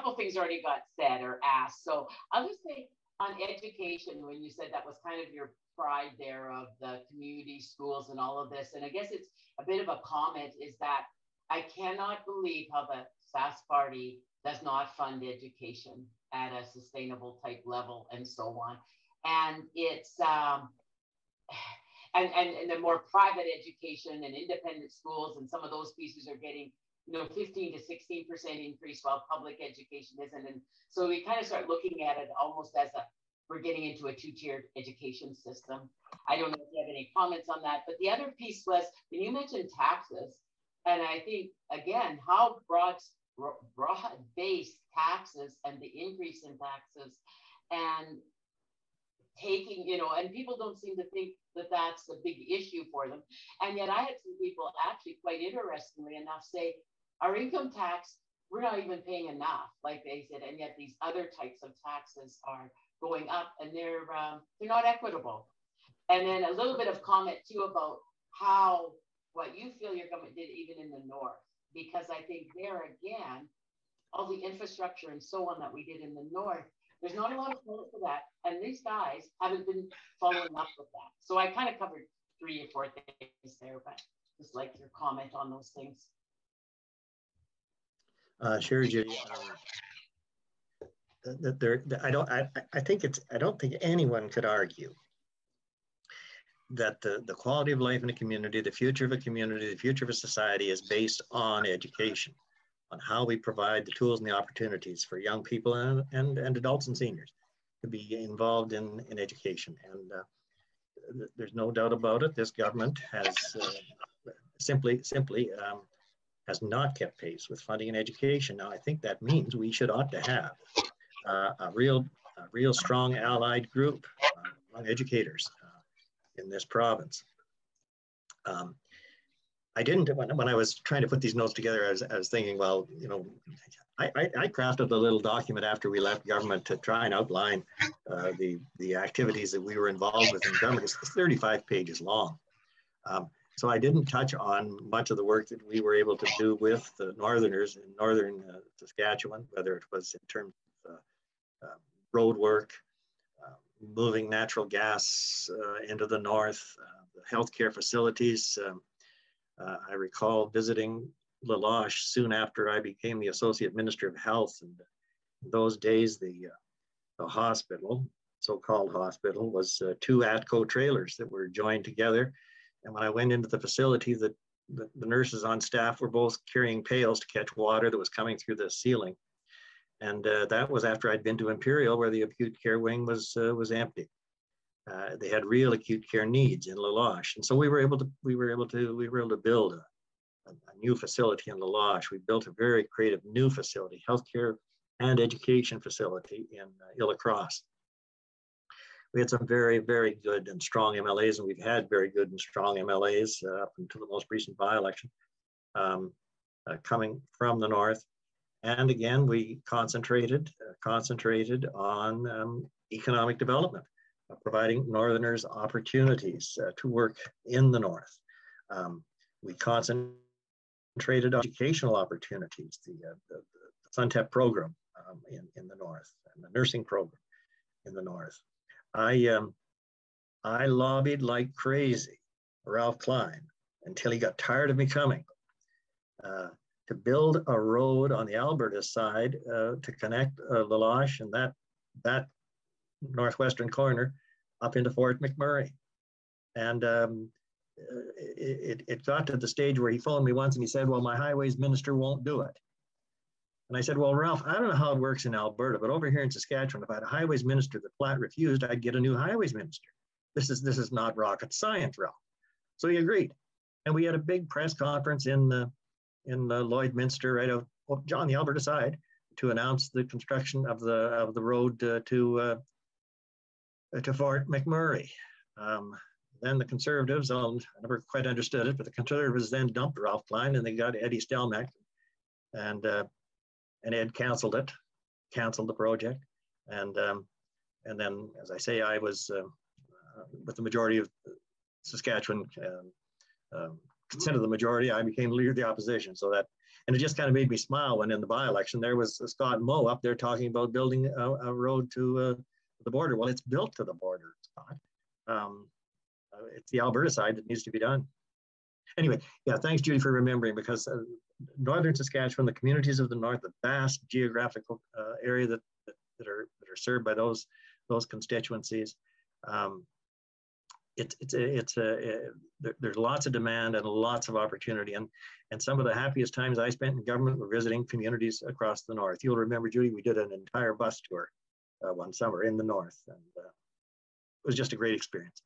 couple things already got said or asked. So I'll just say on education, when you said that was kind of your pride there of the community schools and all of this, and I guess it's a bit of a comment is that I cannot believe how the Sask party does not fund education at a sustainable type level and so on. And it's um, and, and, and the more private education and independent schools and some of those pieces are getting you know 15 to 16 percent increase while public education isn't and so we kind of start looking at it almost as a we're getting into a two-tiered education system i don't know if you have any comments on that but the other piece was when you mentioned taxes and i think again how broad broad-based taxes and the increase in taxes and taking, you know, and people don't seem to think that that's a big issue for them. And yet I had some people actually quite interestingly enough say, our income tax, we're not even paying enough, like they said, and yet these other types of taxes are going up and they're um, they're not equitable. And then a little bit of comment too about how what you feel your government did even in the north, because I think there again, all the infrastructure and so on that we did in the north there's not a lot of credit for that. And these guys haven't been following up with that. So I kind of covered three or four things there, but just like your comment on those things. Uh, Judy. Um, that there, I don't, I, I think it's, I don't think anyone could argue that the, the quality of life in a community, the future of a community, the future of a society is based on education on how we provide the tools and the opportunities for young people and, and, and adults and seniors to be involved in, in education. And uh, there's no doubt about it, this government has uh, simply, simply um, has not kept pace with funding in education. Now, I think that means we should ought to have uh, a real, a real strong allied group uh, among educators uh, in this province. Um, I didn't, when, when I was trying to put these notes together, I was, I was thinking, well, you know, I, I, I, crafted a little document after we left government to try and outline uh, the, the activities that we were involved with in government. It's 35 pages long. Um, so I didn't touch on much of the work that we were able to do with the Northerners in Northern uh, Saskatchewan, whether it was in terms of uh, uh road work, uh, moving natural gas uh, into the north, the healthcare facilities, um, uh, I recall visiting La soon after I became the Associate Minister of Health. And in those days, the, uh, the hospital, so-called hospital, was uh, two ATCO trailers that were joined together. And when I went into the facility, the, the, the, nurses on staff were both carrying pails to catch water that was coming through the ceiling. And uh, that was after I'd been to Imperial, where the acute care wing was, uh, was empty. Uh, they had real acute care needs in La Loche. And so we were able to, we were able to, we were able to build a, a, new facility in La Loche. We built a very creative new facility, healthcare and education facility in uh. We had some very, very good and strong MLAs, and we've had very good and strong MLAs uh, up until the most recent by-election um, uh, coming from the north. And again, we concentrated, uh, concentrated on um, economic development providing Northerners opportunities uh, to work in the North. Um, we concentrated on educational opportunities, the, uh, the, the SUNTEP program um, in, in the North and the nursing program in the North. I, um, I lobbied like crazy Ralph Klein until he got tired of me coming uh, to build a road on the Alberta side uh, to connect uh, and that, that northwestern corner up into Fort McMurray. And um, it, it got to the stage where he phoned me once and he said, well, my highways minister won't do it. And I said, well, Ralph, I don't know how it works in Alberta, but over here in Saskatchewan, if I had a highways minister that flat refused, I'd get a new highways minister. This is, this is not rocket science, Ralph. So he agreed. And we had a big press conference in, the, in the Lloydminster, right out on the Alberta side, to announce the construction of the, of the road uh, to uh, to Fort McMurray. Um, then the conservatives, I never quite understood it, but the conservatives then dumped Ralph Klein and they got Eddie Stelmach and, uh, and Ed canceled it, canceled the project. And, um, and then, as I say, I was uh, uh, with the majority of Saskatchewan um, um, consent of the majority, I became leader of the opposition. So that And it just kind of made me smile when in the by-election there was Scott Moe up there talking about building a, a road to uh, the border. Well, it's built to the border, Scott. Um, uh, it's the Alberta side that needs to be done. Anyway, yeah, thanks, Judy, for remembering because uh, northern Saskatchewan, the communities of the north, the vast geographical uh, area that, that, that, are, that are served by those, those constituencies, um, it's it's a, it's a, a there, there's lots of demand and lots of opportunity and and some of the happiest times I spent in government were visiting communities across the north. You'll remember, Judy, we did an entire bus tour uh, one summer in the north, and uh, it was just a great experience.